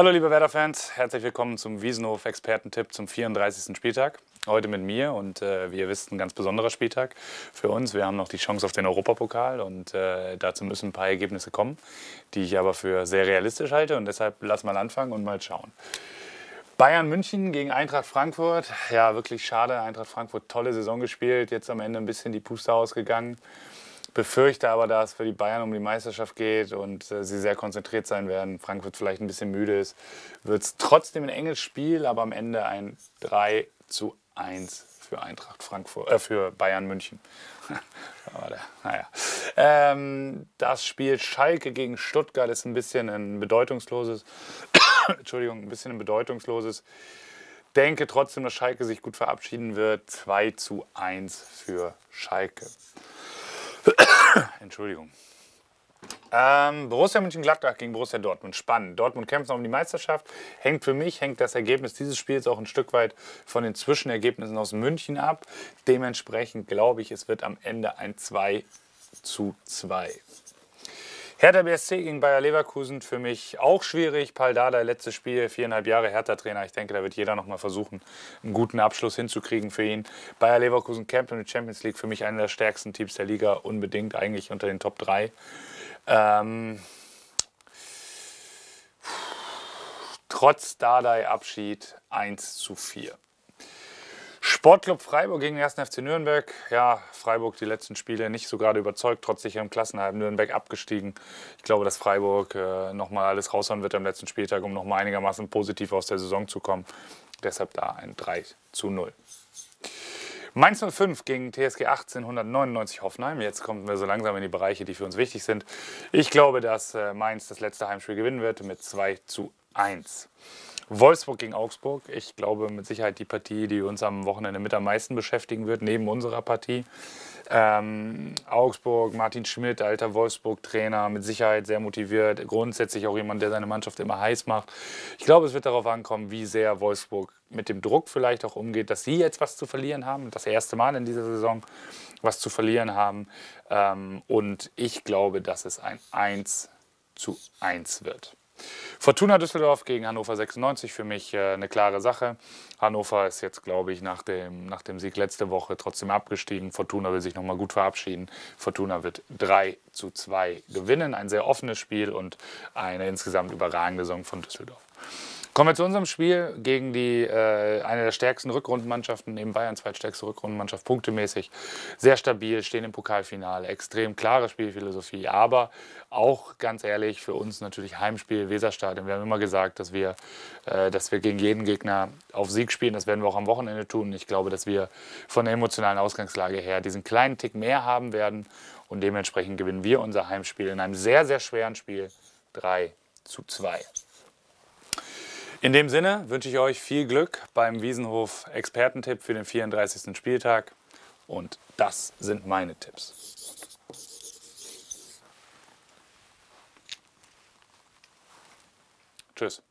Hallo liebe Werder-Fans, herzlich willkommen zum Wiesenhof Expertentipp zum 34. Spieltag. Heute mit mir und äh, wie ihr wisst, ein ganz besonderer Spieltag für uns. Wir haben noch die Chance auf den Europapokal und äh, dazu müssen ein paar Ergebnisse kommen, die ich aber für sehr realistisch halte und deshalb lass mal anfangen und mal schauen. Bayern München gegen Eintracht Frankfurt. Ja, wirklich schade. Eintracht Frankfurt tolle Saison gespielt, jetzt am Ende ein bisschen die Puste ausgegangen befürchte aber, dass es für die Bayern um die Meisterschaft geht und äh, sie sehr konzentriert sein werden. Frankfurt vielleicht ein bisschen müde ist. Wird es trotzdem ein enges Spiel, aber am Ende ein 3 zu 1 für Eintracht Frankfurt, äh, für Bayern München. naja. Ähm, das Spiel Schalke gegen Stuttgart ist ein bisschen ein bedeutungsloses, Entschuldigung, ein bisschen ein bedeutungsloses. Denke trotzdem, dass Schalke sich gut verabschieden wird. 2 zu 1 für Schalke. Entschuldigung. Ähm, Borussia Mönchengladbach gegen Borussia Dortmund. Spannend. Dortmund kämpft noch um die Meisterschaft. Hängt für mich, hängt das Ergebnis dieses Spiels auch ein Stück weit von den Zwischenergebnissen aus München ab. Dementsprechend glaube ich, es wird am Ende ein 2 zu 2. Hertha BSC gegen Bayer Leverkusen für mich auch schwierig. Paul Dada, letztes Spiel, viereinhalb Jahre Hertha-Trainer. Ich denke, da wird jeder noch mal versuchen, einen guten Abschluss hinzukriegen für ihn. Bayer Leverkusen kämpft in der Champions League. Für mich einer der stärksten Teams der Liga, unbedingt eigentlich unter den Top 3. Ähm, trotz Dardai-Abschied 1 zu 4. Sportclub Freiburg gegen den 1. FC Nürnberg. Ja, Freiburg die letzten Spiele nicht so gerade überzeugt, trotz sicherem Klassenhalb. Nürnberg abgestiegen. Ich glaube, dass Freiburg äh, nochmal alles raushauen wird am letzten Spieltag, um nochmal einigermaßen positiv aus der Saison zu kommen. Deshalb da ein 3 zu 0. Mainz 05 gegen TSG 1899 Hoffenheim. Jetzt kommen wir so langsam in die Bereiche, die für uns wichtig sind. Ich glaube, dass äh, Mainz das letzte Heimspiel gewinnen wird mit 2 zu 1. Wolfsburg gegen Augsburg. Ich glaube mit Sicherheit die Partie, die uns am Wochenende mit am meisten beschäftigen wird, neben unserer Partie. Ähm, Augsburg, Martin Schmidt, alter Wolfsburg-Trainer, mit Sicherheit sehr motiviert. Grundsätzlich auch jemand, der seine Mannschaft immer heiß macht. Ich glaube, es wird darauf ankommen, wie sehr Wolfsburg mit dem Druck vielleicht auch umgeht, dass sie jetzt was zu verlieren haben. Das erste Mal in dieser Saison was zu verlieren haben. Ähm, und ich glaube, dass es ein 1 zu 1 wird. Fortuna Düsseldorf gegen Hannover 96 für mich äh, eine klare Sache. Hannover ist jetzt, glaube ich, nach dem, nach dem Sieg letzte Woche trotzdem abgestiegen. Fortuna will sich nochmal gut verabschieden. Fortuna wird 3 zu 2 gewinnen. Ein sehr offenes Spiel und eine insgesamt überragende Saison von Düsseldorf. Kommen wir zu unserem Spiel gegen die, äh, eine der stärksten Rückrundenmannschaften, neben Bayern zweitstärkste Rückrundenmannschaft, punktemäßig. Sehr stabil, stehen im Pokalfinale, extrem klare Spielphilosophie, aber auch ganz ehrlich für uns natürlich Heimspiel Weserstadion. Wir haben immer gesagt, dass wir, äh, dass wir gegen jeden Gegner auf Sieg spielen. Das werden wir auch am Wochenende tun. Ich glaube, dass wir von der emotionalen Ausgangslage her diesen kleinen Tick mehr haben werden und dementsprechend gewinnen wir unser Heimspiel in einem sehr, sehr schweren Spiel 3 zu 2. In dem Sinne wünsche ich euch viel Glück beim Wiesenhof Expertentipp für den 34. Spieltag. Und das sind meine Tipps. Tschüss.